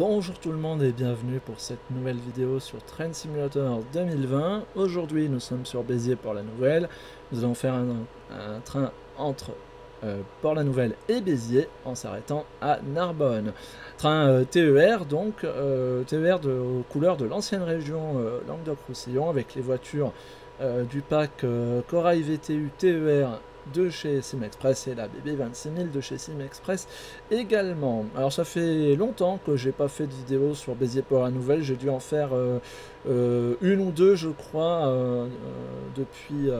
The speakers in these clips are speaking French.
Bonjour tout le monde et bienvenue pour cette nouvelle vidéo sur Train Simulator 2020. Aujourd'hui nous sommes sur Béziers pour la Nouvelle. Nous allons faire un, train entre euh, Port-la-Nouvelle et Béziers en s'arrêtant à Narbonne. Train euh, TER donc, euh, TER de, aux couleurs de l'ancienne région Languedoc-Roussillon avec les voitures du pack Corail VTU TER de chez Sim Express et la BB 26000 de chez Sim Express également. Alors ça fait longtemps que j'ai pas fait de vidéo sur Béziers pour la nouvelle, j'ai dû en faire euh, euh, une ou deux je crois euh, depuis,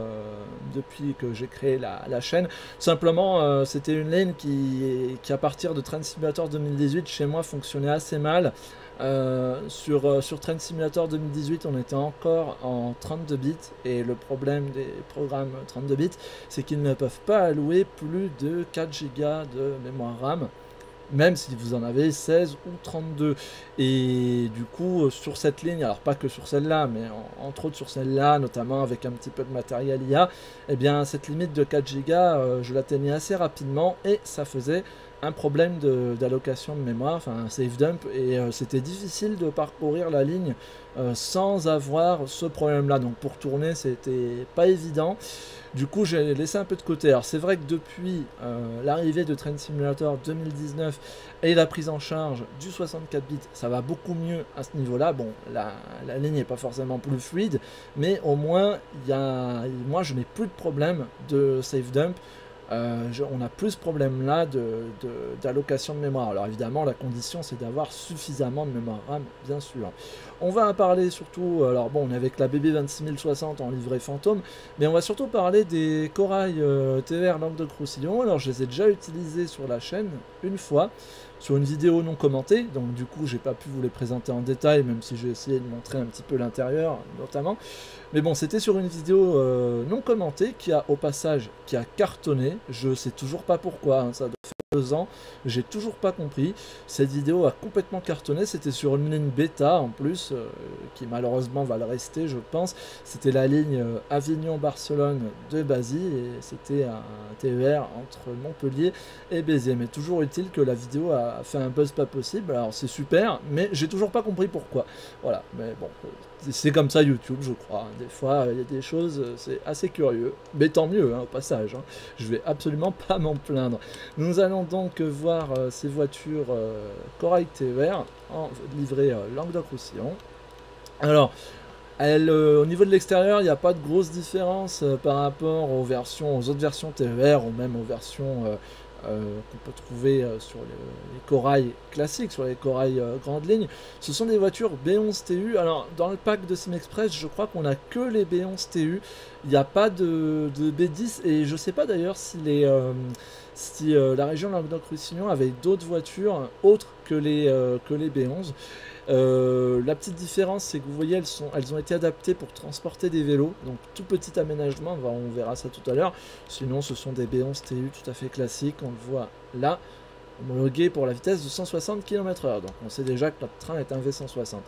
depuis que j'ai créé la, chaîne. Simplement c'était une ligne qui, qui à partir de Train Simulator 2018 chez moi fonctionnait assez mal. Euh, sur, euh, sur Train Simulator 2018, on était encore en 32 bits et le problème des programmes 32 bits, c'est qu'ils ne peuvent pas allouer plus de 4 Go de mémoire RAM, même si vous en avez 16 ou 32. Et du coup, euh, sur cette ligne, alors pas que sur celle-là, mais entre autres sur celle-là, notamment avec un petit peu de matériel IA, eh bien cette limite de 4 Go, je l'atteignais assez rapidement et ça faisait un problème d'allocation de, mémoire, enfin un save dump, et euh, c'était difficile de parcourir la ligne euh, sans avoir ce problème-là. Donc pour tourner, c'était pas évident. Du coup, j'ai laissé un peu de côté. Alors c'est vrai que depuis euh, l'arrivée de Train Simulator 2019 et la prise en charge du 64 bits, ça va beaucoup mieux à ce niveau-là. Bon, la, ligne n'est pas forcément plus fluide, mais au moins, y a, moi, je n'ai plus de problème de save dump. Euh, on a plus ce problème-là d'allocation de, de, mémoire. Alors évidemment, la condition, c'est d'avoir suffisamment de mémoire RAM, bien sûr. On va parler surtout, alors bon, on est avec la BB 26060 en livret fantôme, mais on va surtout parler des corails euh, TVR Languedoc-Roussillon. Alors je les ai déjà utilisés sur la chaîne une fois sur une vidéo non commentée, donc du coup j'ai pas pu vous les présenter en détail, même si j'ai essayé de montrer un petit peu l'intérieur notamment. Mais bon, c'était sur une vidéo euh, non commentée qui a au passage qui a cartonné. Je sais toujours pas pourquoi, hein, ça doit faire deux ans, j'ai toujours pas compris. Cette vidéo a complètement cartonné, c'était sur une ligne bêta en plus, euh, qui malheureusement va le rester, je pense. C'était la ligne euh, Avignon-Barcelone de Basy et c'était un TER entre Montpellier et Béziers. Mais toujours utile que la vidéo a fait un buzz pas possible. Alors c'est super, mais j'ai toujours pas compris pourquoi. Voilà, mais bon, c'est comme ça YouTube, je crois. Des fois, il y a des choses, c'est assez curieux. Mais tant mieux, hein, au passage. Hein. Je vais absolument pas m'en plaindre. Nous allons donc voir euh, ces voitures euh, Corail TER en livrée euh, Languedoc-Roussillon. Alors, elle, au niveau de l'extérieur, il n'y a pas de grosse différence par rapport aux versions, aux autres versions TER ou même aux versions euh, qu'on peut trouver euh, sur les, corails classiques, sur les corails euh, grandes lignes. Ce sont des voitures B11 TU. Alors, dans le pack de SimExpress, je crois qu'on a que les B11 TU. Il n'y a pas de, B10 et je ne sais pas d'ailleurs si la région Languedoc-Roussillon avait d'autres voitures autres que les, que les B11. Euh, la petite différence, c'est que vous voyez, elles, sont, elles ont été adaptées pour transporter des vélos. Donc tout petit aménagement, on verra ça tout à l'heure. Sinon, ce sont des B11 TU tout à fait classiques. On le voit là, homologué pour la vitesse de 160 km/h. Donc on sait déjà que notre train est un V160.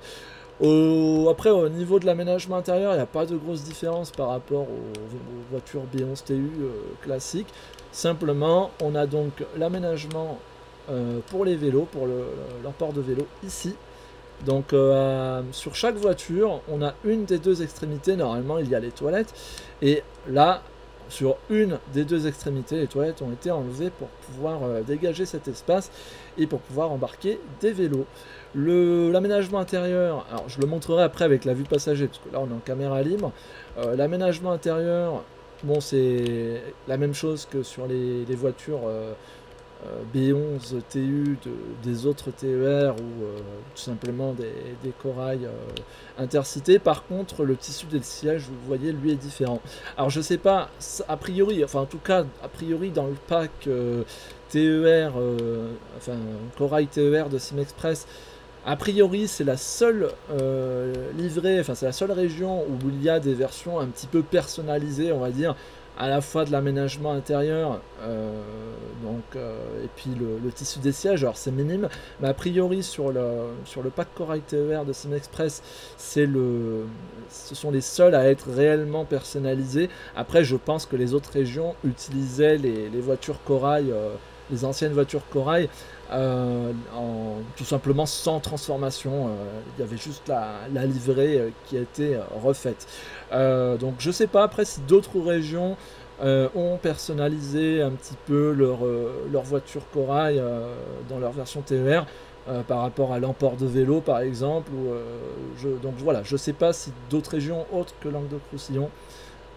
après, au niveau de l'aménagement intérieur, il n'y a pas de grosse différence par rapport aux, voitures B11 TU euh, classiques. Simplement, on a donc l'aménagement euh, pour les vélos, pour leur port de vélo ici. Donc euh, sur chaque voiture, on a une des deux extrémités, normalement il y a les toilettes, et là, sur une des deux extrémités, les toilettes ont été enlevées pour pouvoir euh, dégager cet espace et pour pouvoir embarquer des vélos. L'aménagement intérieur, je le montrerai après avec la vue passager, parce que là on est en caméra libre. Euh, l'aménagement intérieur, bon c'est la même chose que sur les, voitures B11 TU des autres TER ou euh, tout simplement des, corails euh, intercités. Par contre, le tissu des sièges, vous voyez, lui est différent. Alors je sais pas, a priori, enfin en tout cas, a priori dans le pack TER, enfin corail TER de SimExpress, a priori, c'est la seule livrée, enfin c'est la seule région où il y a des versions un petit peu personnalisées, on va dire, à la fois de l'aménagement intérieur euh, donc, euh, et puis le, tissu des sièges, alors c'est minime, mais a priori sur le, sur le pack Corail TER de SimExpress, c'est le, ce sont les seuls à être réellement personnalisés. Après, je pense que les autres régions utilisaient les, voitures Corail, euh, les anciennes voitures Corail, euh, tout simplement sans transformation. Il y avait juste la, livrée qui a été refaite. donc je sais pas après si d'autres régions ont personnalisé un petit peu leur, voiture Corail dans leur version TER. par rapport à l'emport de vélo par exemple. donc voilà, je ne sais pas si d'autres régions autres que Languedoc-Roussillon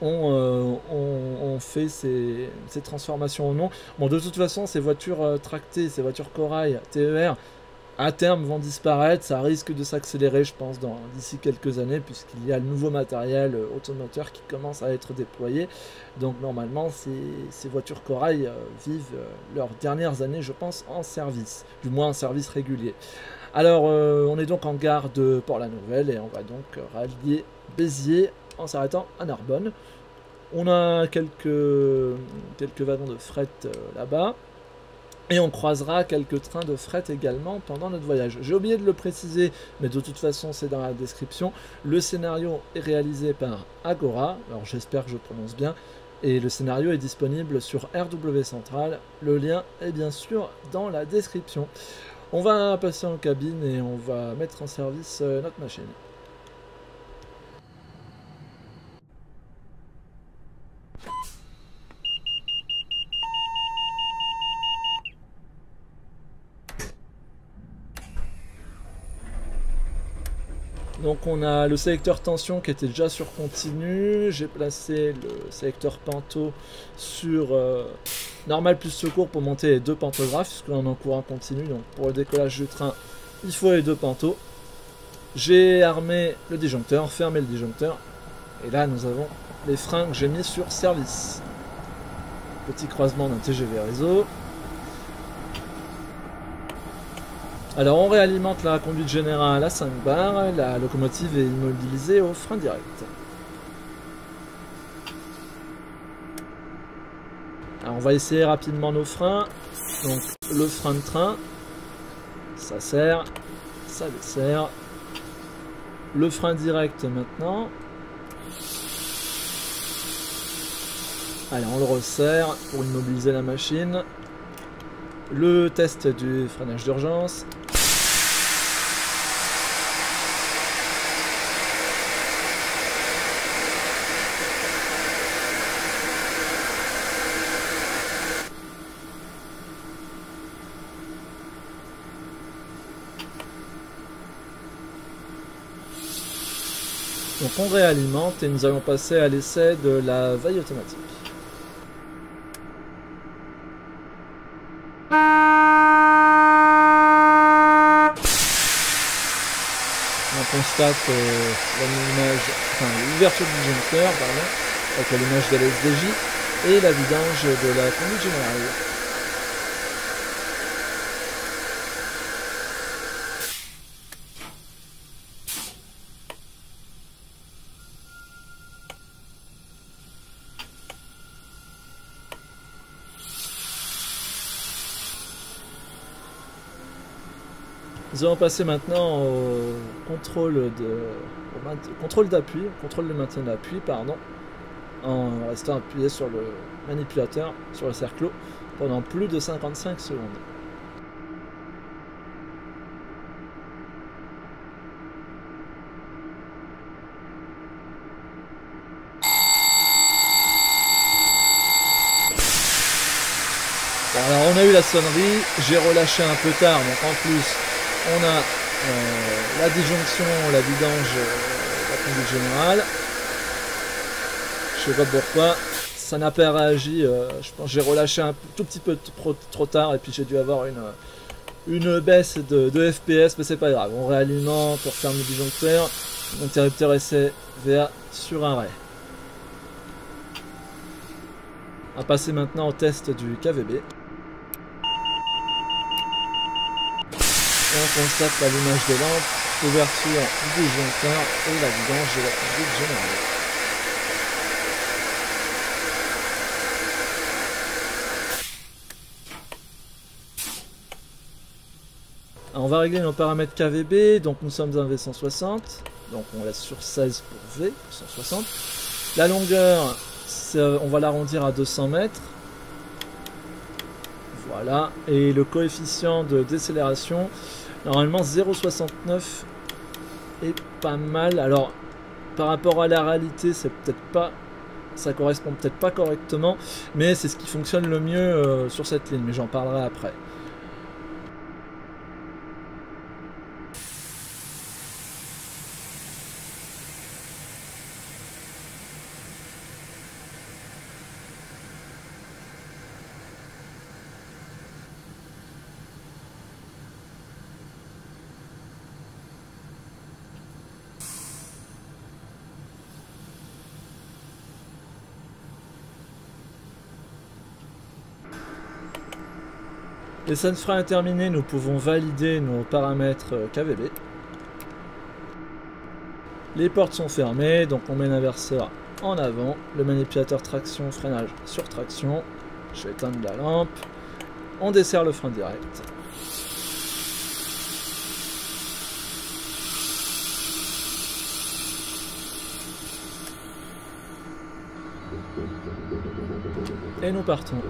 ont, euh, fait ces, transformations ou non. Bon, de toute façon, ces voitures euh, tractées, ces voitures corail, TER, à terme vont disparaître. Ça risque de s'accélérer, je pense, d'ici quelques années, puisqu'il y a le nouveau matériel euh, automoteur qui commence à être déployé. Donc, normalement, ces, voitures corail vivent leurs dernières années, je pense, en service, du moins en service régulier. Alors, on est donc en gare de Port-la-Nouvelle et on va donc rallier Béziers en s'arrêtant à Narbonne. On a quelques, wagons de fret euh, là-bas. Et on croisera quelques trains de fret également pendant notre voyage. J'ai oublié de le préciser, mais de toute façon c'est dans la description. Le scénario est réalisé par Agora, alors j'espère que je prononce bien, et le scénario est disponible sur RW Central. Le lien est bien sûr dans la description. On va passer en cabine et on va mettre en service euh, notre machine. Donc on a le sélecteur tension qui était déjà sur continu. J'ai placé le sélecteur panto sur euh, normal plus secours pour monter les deux pantographes, puisque on est en courant continu. Donc pour le décollage du train, il faut les deux pantos. J'ai armé le disjoncteur, fermé le disjoncteur. Et là nous avons les freins que j'ai mis sur service. Petit croisement d'un TGV réseau. Alors on réalimente la conduite générale à 5 bars, la locomotive est immobilisée au frein direct. Alors on va essayer rapidement nos freins. Donc le frein de train, ça sert, ça dessert. Le frein direct maintenant. Allez, on le resserre pour immobiliser la machine. Le test du freinage d'urgence. Donc on réalimente et nous allons passer à l'essai de la veille automatique. On constate euh, l'ouverture du disjoncteur, pardon, avec l'image de l'SDJ et la vidange de la conduite générale. Nous allons passer maintenant au contrôle de contrôle d'appui, contrôle de maintien d'appui, pardon, en restant appuyé sur le manipulateur, sur le cerclo, pendant plus de 55 secondes. alors on a eu la sonnerie, j'ai relâché un peu tard, donc en plus on a euh, la disjonction, la vidange, euh, la conduite générale. Je sais pas pourquoi. Ça n'a pas réagi. Euh, je pense j'ai relâché un tout petit peu trop, tard et puis j'ai dû avoir une, baisse de, FPS, mais c'est pas grave. On réalimente, on referme le disjoncteur. L'interrupteur essai sur arrêt. On va passer maintenant au test du KVB. On constate l'allumage des lampes, l'ouverture du disjoncteur et la vidange de la conduite générale. on va régler nos paramètres KVB, donc nous sommes un V160, donc on laisse sur 16 pour V, 160. La longueur, on va l'arrondir à 200 mètres. Voilà. Et le coefficient de décélération, normalement 0,69 est pas mal. Alors, par rapport à la réalité, c'est peut-être pas ça correspond peut-être pas correctement, mais c'est ce qui fonctionne le mieux euh, sur cette ligne, mais j'en parlerai après. Les freins terminés, nous pouvons valider nos paramètres euh, KVB. Les portes sont fermées, donc on met l'inverseur en avant. Le manipulateur traction, freinage sur traction. Je vais éteindre la lampe. On dessert le frein direct. Et nous partons.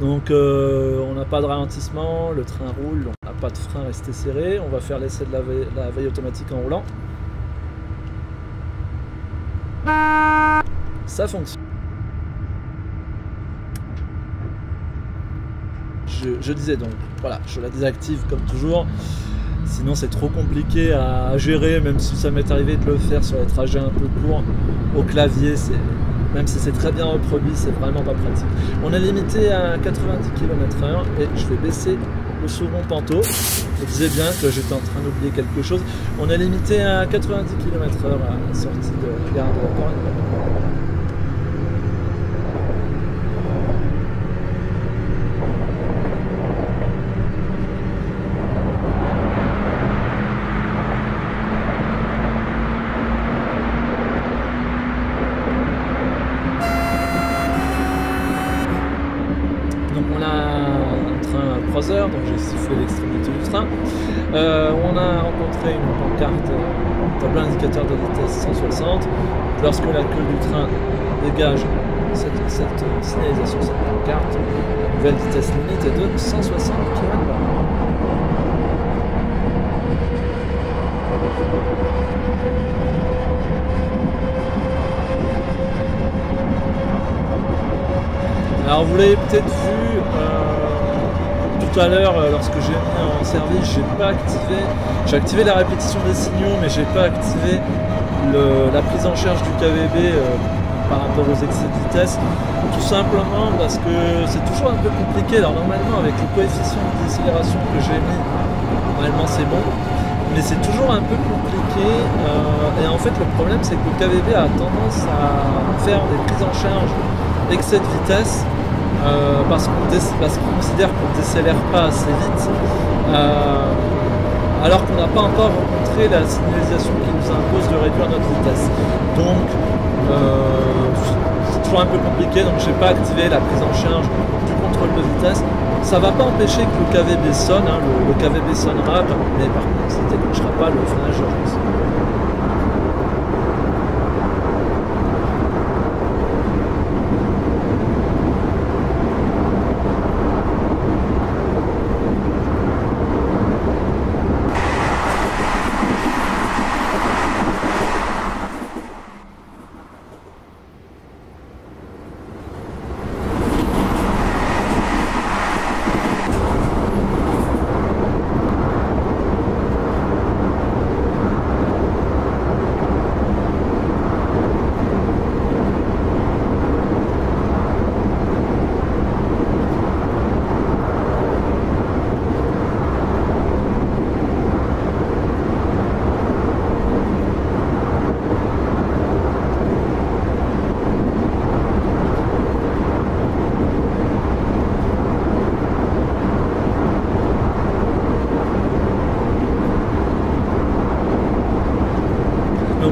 Donc euh, on n'a pas de ralentissement, le train roule, on n'a pas de frein resté serré. On va faire l'essai de la veille, automatique en roulant. Ça fonctionne. Je, disais donc, voilà, je la désactive comme toujours. Sinon c'est trop compliqué à gérer, même si ça m'est arrivé de le faire sur les trajets un peu courts. Au clavier, même si c'est très bien reproduit, c'est vraiment pas pratique. On est limité à 90 km/h et je vais baisser le second panto. Je disais bien que j'étais en train d'oublier quelque chose. On est limité à 90 km/h à la sortie de la donc j'ai sifflé l'extrémité du train. Euh, on a rencontré une pancarte, un tableau indicateur de vitesse 160. Lorsque la queue du train dégage cette, signalisation, cette pancarte, la nouvelle vitesse limite est de 160 km Alors vous l'avez peut-être vu, euh, tout à l'heure, euh, lorsque j'ai mis en service, j'ai pas activé. J'ai activé la répétition des signaux, mais j'ai pas activé la prise en charge du KVB euh, par rapport aux excès de vitesse. Tout simplement parce que c'est toujours un peu compliqué. Alors normalement avec le coefficient de décélération que j'ai mis, normalement c'est bon. Mais c'est toujours un peu compliqué. Et en fait le problème c'est que le KVB a tendance à faire des prises en charge d'excès de vitesse euh, parce qu'on considère qu'on ne décélère pas assez vite, euh, alors qu'on n'a pas encore rencontré la signalisation qui nous impose de réduire notre vitesse. Donc, euh, c'est toujours un peu compliqué, donc je n'ai pas activé la prise en charge du contrôle de vitesse. Ça ne va pas empêcher que le KVB sonne, hein, le, KVB sonnera, mais par contre, ça ne déclenchera pas le freinage d'urgence.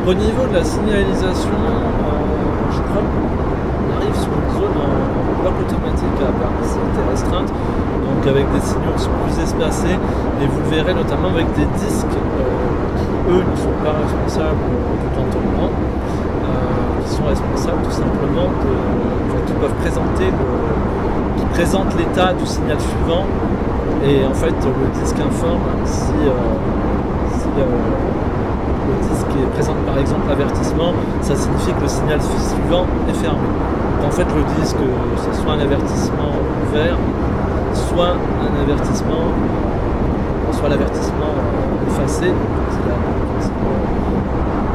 Au niveau de la signalisation, euh, je crois qu'on arrive sur une zone en bloc automatique à permissivité restreinte, donc avec des signaux qui sont plus espacés, et vous le verrez notamment avec des disques euh, qui eux ne sont pas responsables du temps qui sont responsables tout simplement de, qui peuvent présenter présentent l'état du signal suivant. Et en fait le disque informe si le disque présente par exemple l'avertissement, ça signifie que le signal suivant est fermé. en fait le disque, c'est soit un avertissement vert, soit un avertissement, soit l'avertissement effacé.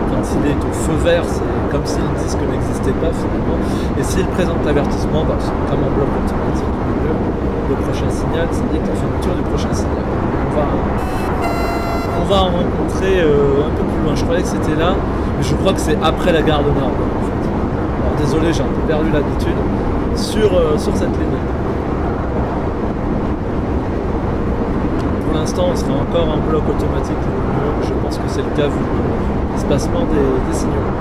Quand il est au feu vert, c'est comme si le disque n'existait pas finalement. Et s'il présente l'avertissement, bah, comme un bloc automatique. Le prochain signal, c'est la fermeture du prochain signal. On va on va en rencontrer euh, un peu plus loin. Je croyais que c'était là, mais je crois que c'est après la gare de Nord. Alors désolé, j'ai un peu perdu l'habitude sur, euh, sur cette ligne. Pour l'instant, on sera encore en bloc automatique. Je pense que c'est le cas vu l'espacement des signaux.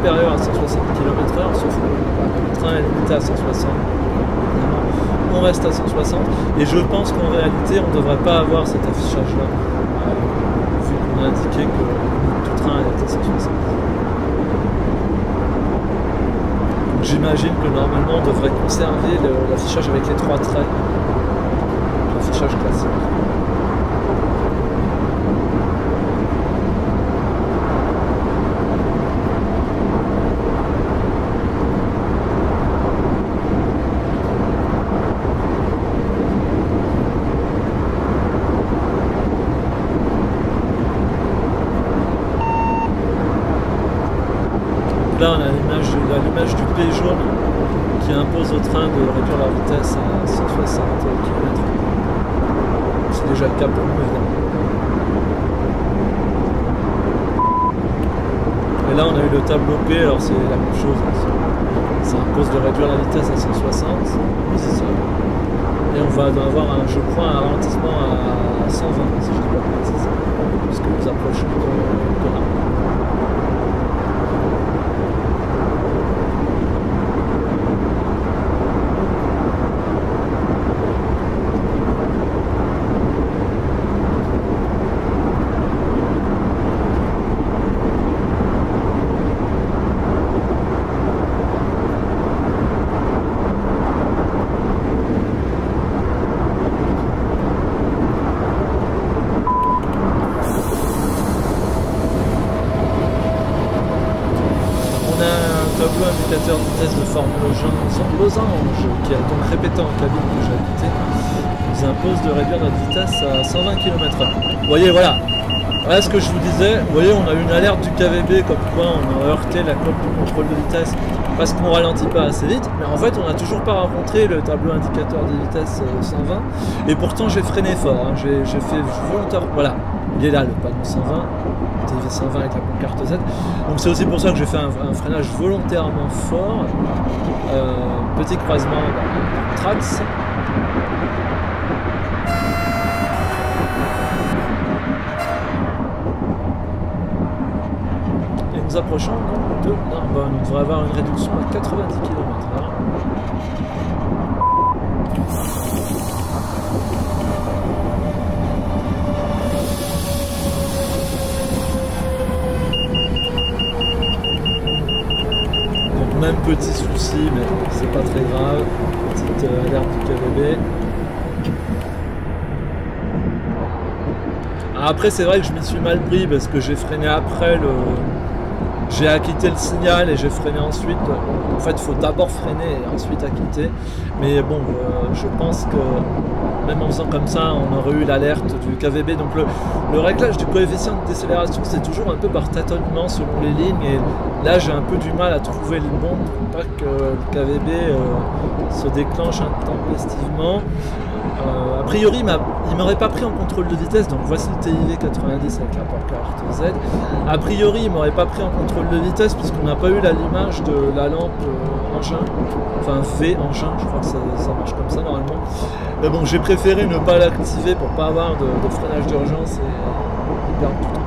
supérieur à 160 km/h, sauf que le train est limité à 160. On reste à 160 et je pense qu'en réalité on ne devrait pas avoir cet affichage-là, euh, vu qu'on a indiqué que tout train est à 160. J'imagine que normalement on devrait conserver l'affichage avec les trois traits, l'affichage classique. là on a P jaune qui impose au train de réduire la vitesse à 160 km. C'est déjà le cas pour nous évidemment. Et là on a eu le tableau P, alors c'est la même chose. Ça impose de réduire la vitesse à 160. Et on va avoir, un, je crois, un ralentissement à 120 si je dis pas de puisque nous approchons de, de là. Qui a donc répété en cabine que habité, nous impose de réduire notre vitesse à 120 km/h. Voyez, voilà. Voilà ce que je vous disais. Voyez, on a eu une alerte du KVB comme quoi on a heurté la coque de contrôle de vitesse parce qu'on ralentit pas assez vite. Mais en fait, on n'a toujours pas rencontré le tableau indicateur de vitesse 120. Euh, Et pourtant, j'ai freiné fort. Hein. J'ai fait volontaire. Voilà, il est là le panneau 120. TV 120 avec la pancarte Z. Donc c'est aussi pour ça que j'ai fait un, freinage volontairement fort. Euh, petit croisement Trax. Et nous approchons de Narbonne. On devrait avoir une réduction à 90 km/h. Petit souci, mais c'est pas très grave. Petite alerte du KVB. Après, c'est vrai que je m'y suis mal pris parce que j'ai freiné après le. J'ai acquitté le signal et j'ai freiné ensuite. En fait, il faut d'abord freiner et ensuite acquitter. Mais bon, euh, je pense que même en faisant comme ça, on aurait eu l'alerte du KVB. Donc le, réglage du coefficient de décélération, c'est toujours un peu par tâtonnement selon les lignes. Et là, j'ai un peu du mal à trouver le bon pour pas que le KVB euh, se déclenche intempestivement. Euh, a priori, il m'aurait pas pris en contrôle de vitesse, donc voici le TIV 90 avec la carte Z. A priori, il m'aurait pas pris en contrôle de vitesse puisqu'on n'a pas eu l'allumage de la lampe euh, engin, enfin V engin, je crois que ça, marche comme ça normalement. Mais bon, j'ai préféré ne pas l'activer pour pas avoir de, freinage d'urgence et, perdre du temps.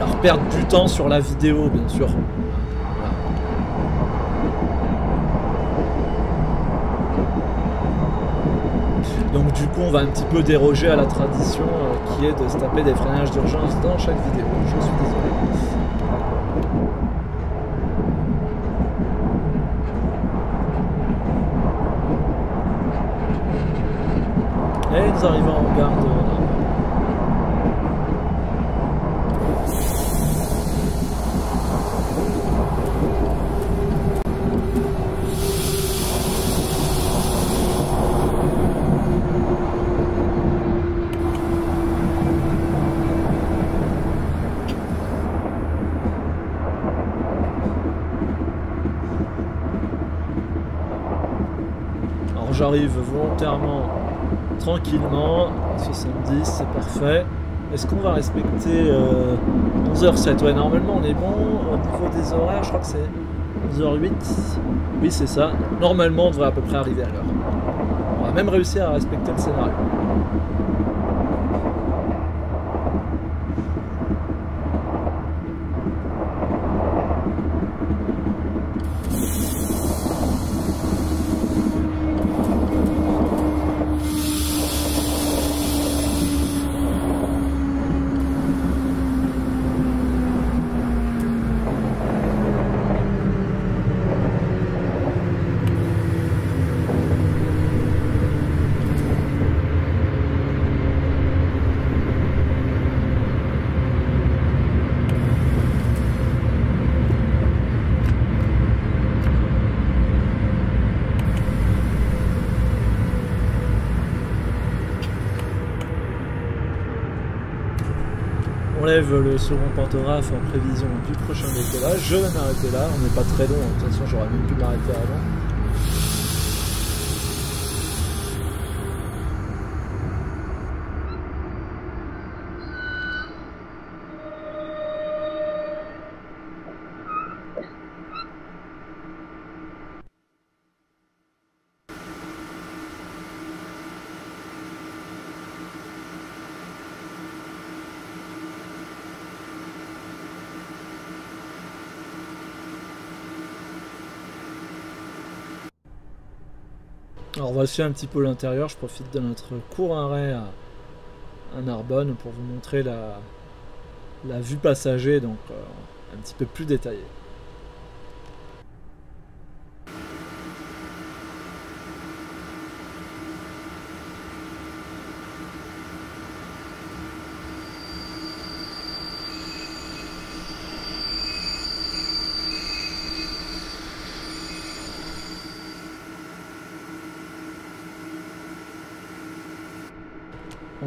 Alors perdre du temps sur la vidéo, bien sûr. Donc du coup, on va un petit peu déroger à la tradition euh, qui est de se taper des freinages d'urgence dans chaque vidéo. Je suis désolé. Et nous arrivons en gare de j'arrive volontairement tranquillement, 70 c'est parfait. Est-ce qu'on va respecter 11h07 euh, Ouais, normalement on est bon au niveau des horaires, je crois que c'est 11h08. Oui, c'est ça. Normalement on devrait à peu près arriver à l'heure. On va même réussir à respecter le scénario. Le second pantographe en prévision du prochain décollage. Je vais m'arrêter là, on n'est pas très long, de toute façon j'aurais même pu m'arrêter avant. Un petit peu l'intérieur, je profite de notre court arrêt à, Narbonne pour vous montrer la, la vue passager, donc euh, un petit peu plus détaillée.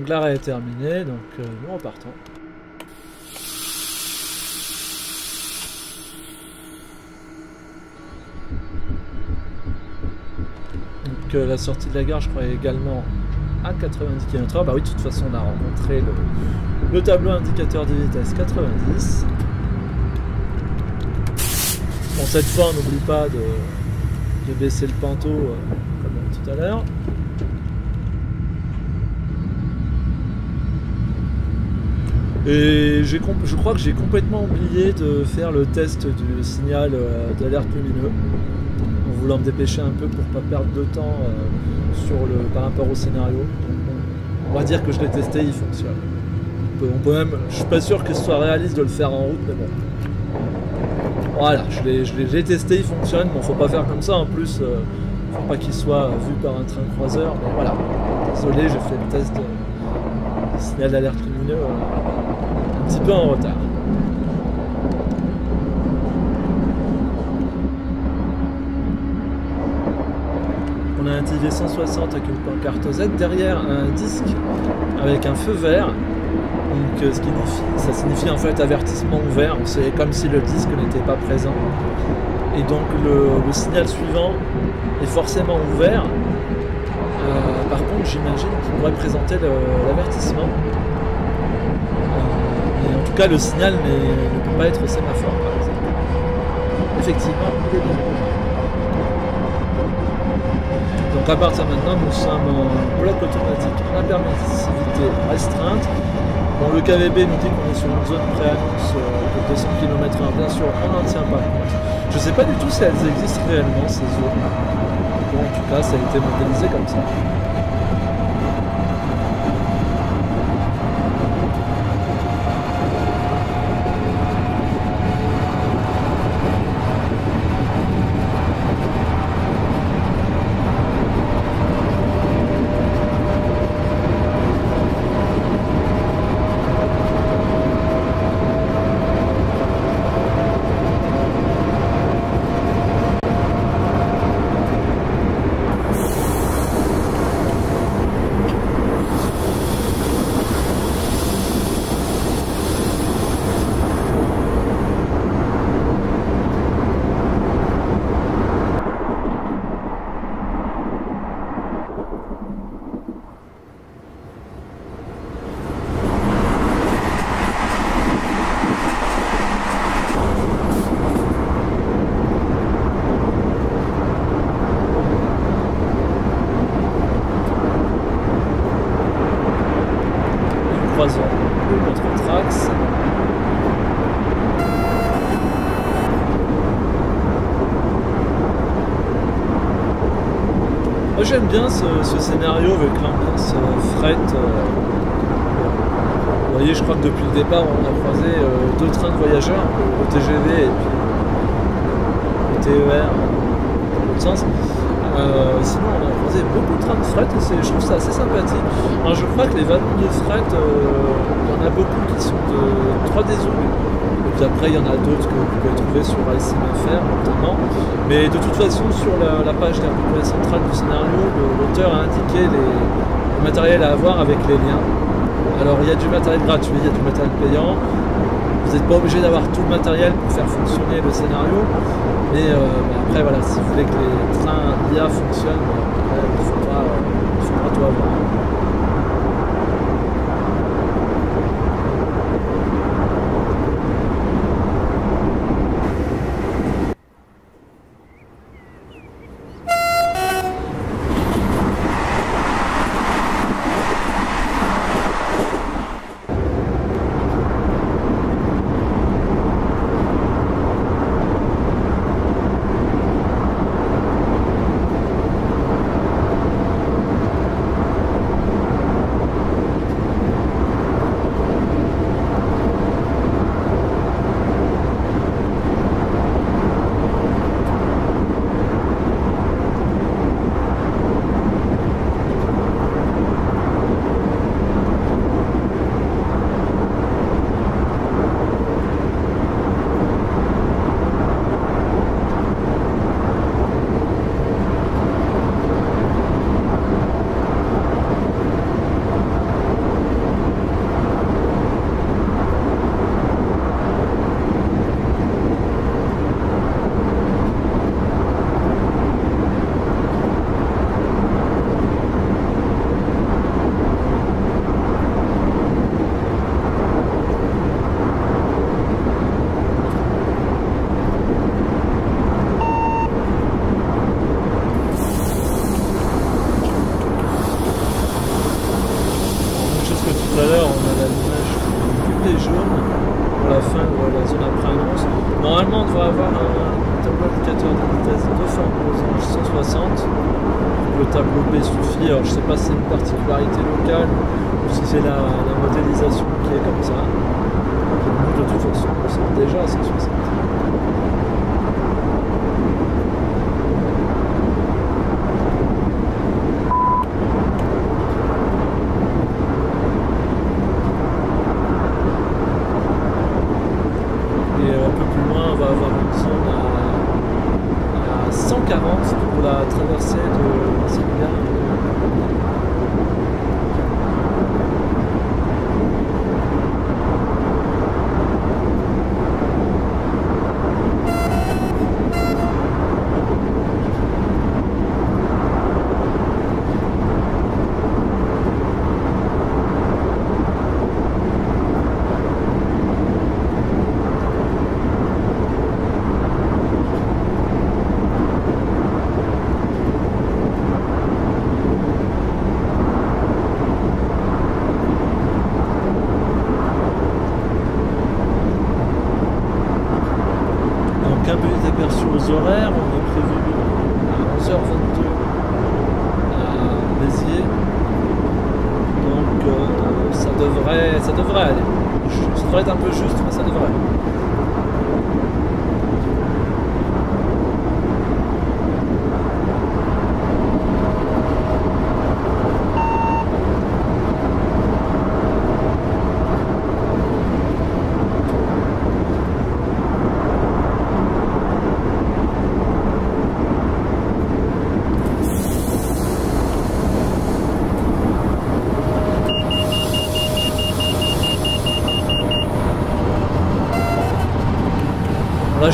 L'arrêt est terminé, donc euh, nous repartons. Donc euh, la sortie de la gare, je crois, est également à 90 km/h. Bah oui, de toute façon, on a rencontré le, tableau indicateur de vitesse 90. Bon, cette fois, on n'oublie pas de, baisser le panto euh, comme tout à l'heure. Et je crois que j'ai complètement oublié de faire le test du signal euh, d'alerte lumineux en voulant me dépêcher un peu pour pas perdre de temps euh, sur le, par rapport au scénario. on va dire que je l'ai testé, il fonctionne. On peut, même, je suis pas sûr que ce soit réaliste de le faire en route, mais bon. Voilà, je l'ai testé, il fonctionne. Bon, faut pas faire comme ça. En plus, euh, faut pas qu'il soit vu par un train croiseur, mais voilà. Désolé, j'ai fait le test de, signal d'alerte lumineux euh, petit peu en retard. On a un TV 160 avec une pancarte Z derrière un disque avec un feu vert donc euh, ce qui ça signifie en fait avertissement ouvert, c'est comme si le disque n'était pas présent. Et donc le, signal suivant est forcément ouvert. Euh, par contre j'imagine qu'il pourrait présenter l'avertissement. Euh, mais en tout cas le signal ne peut pas être sémaphore par exemple. Effectivement. Donc à partir de maintenant, nous sommes en bloc automatique permissivité restreinte Bon, le KVB nous dit qu'on est sur une zone préannonce euh, de 200 km/h, bien sûr, on n'en tient pas compte. Je ne sais pas du tout si elles existent réellement, ces zones. Bon, en tout cas, ça a été modélisé comme ça. J'aime bien ce, scénario avec l'ambiance euh, fret. Euh. Vous voyez, je crois que depuis le départ, on a croisé euh, deux trains de voyageurs, le TGV et puis le TER dans l'autre sens. Sinon, on a croisé beaucoup de trains de fret et je trouve ça assez sympathique. je crois que les wagons de fret, il y en a beaucoup qui sont de 3 d après, il y en a d'autres que vous pouvez trouver sur ICMFR notamment. Mais de toute façon, sur la, page d'RPP centrale du scénario, l'auteur a indiqué le matériel à avoir avec les liens. Alors, il y a du matériel gratuit, il y a du matériel payant. Vous n'êtes pas obligé d'avoir tout le matériel pour faire fonctionner le scénario. Mais, euh, après, voilà, si vous voulez que les trains IA fonctionnent, il faudra, il faudra tout avoir. avoir Alors je ne sais pas si c'est une particularité locale ou si c'est la, la, modélisation qui est comme ça. De toute façon, on déjà, c'est sûr.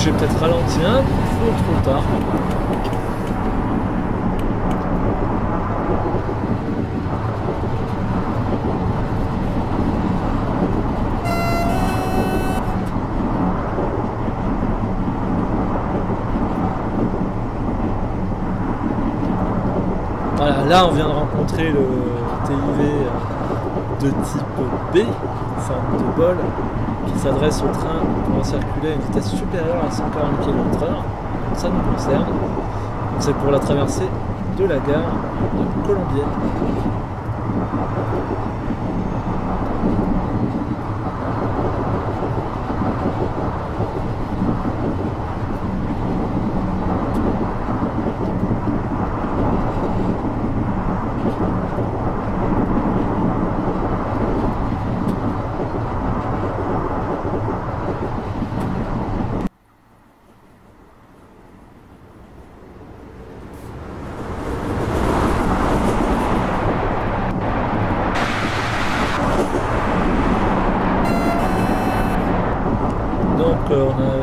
Je vais peut-être ralentir un peu trop tard. Voilà, là on vient de rencontrer le TIV de type B, forme de bol, qui s'adresse au train pour circuler à une vitesse supérieure à 140 km/h. Ça nous concerne. C'est pour la traversée de la gare de Colombienne.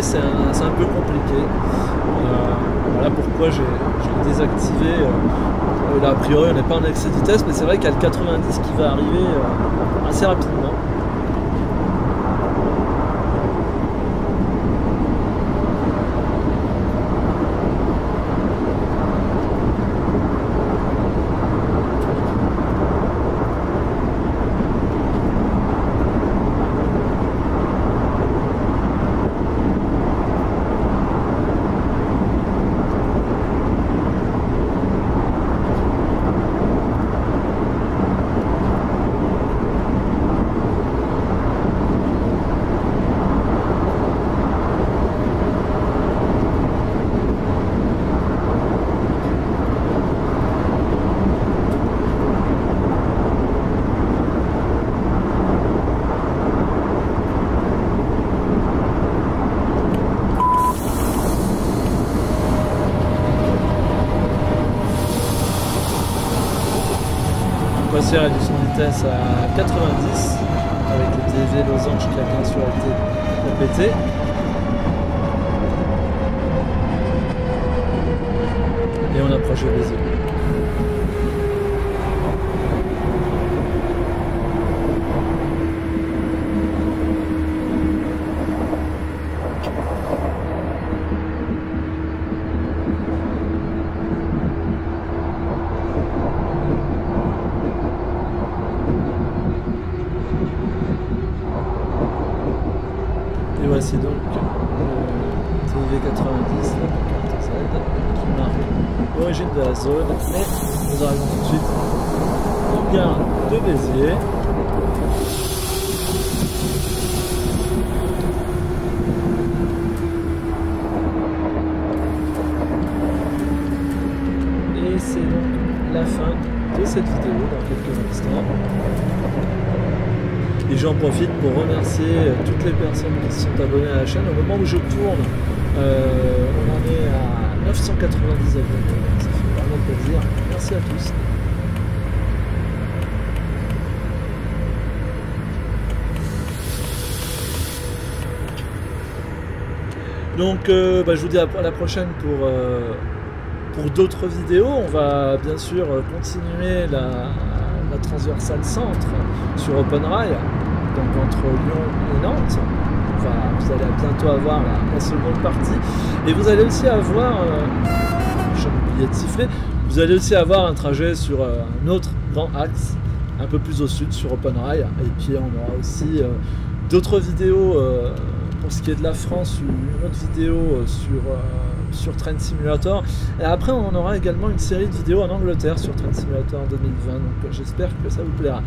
c'est un, peu compliqué. Euh, voilà pourquoi j'ai désactivé. Euh, là, a priori on n'est pas en excès de vitesse, mais c'est vrai qu'il y a le 90 qui va arriver euh, assez rapidement. À réduit son vitesse à 90 avec le TV Losange qui a bien sûr été répété. Et on a projet Béziers. Et voici donc le TV90, la carte Z, qui marque l'origine de la zone. Mais nous arrivons tout de suite au gare de Béziers. Et c'est donc la fin de cette vidéo dans quelques instants. Et j'en profite pour remercier euh, toutes les personnes qui se sont abonnées à la chaîne. Au moment où je tourne, euh, on en est à 990 abonnés. Ça fait vraiment plaisir. Merci à tous. Donc euh, bah, je vous dis à la prochaine pour, pour d'autres vidéos. On va bien sûr continuer la, la transversale centre sur Open Rail, donc entre Lyon et Nantes. Vous allez bientôt avoir la, la, seconde partie. Et vous allez aussi avoir, euh, j'ai oublié de siffler, vous allez aussi avoir un trajet sur euh, un autre grand axe, un peu plus au sud sur Open Rail. Et puis on aura aussi euh, d'autres vidéos pour ce qui est de la France, une autre vidéo sur sur Train Simulator. Et après, on aura également une série de vidéos en Angleterre sur Train Simulator 2020. Donc j'espère que ça vous plaira.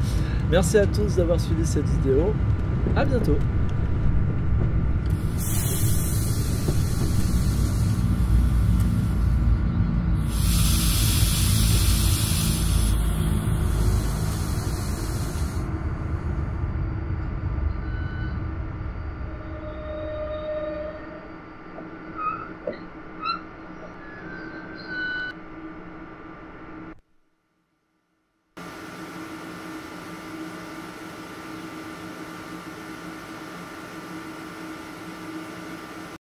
Merci à tous d'avoir suivi cette vidéo. À bientôt.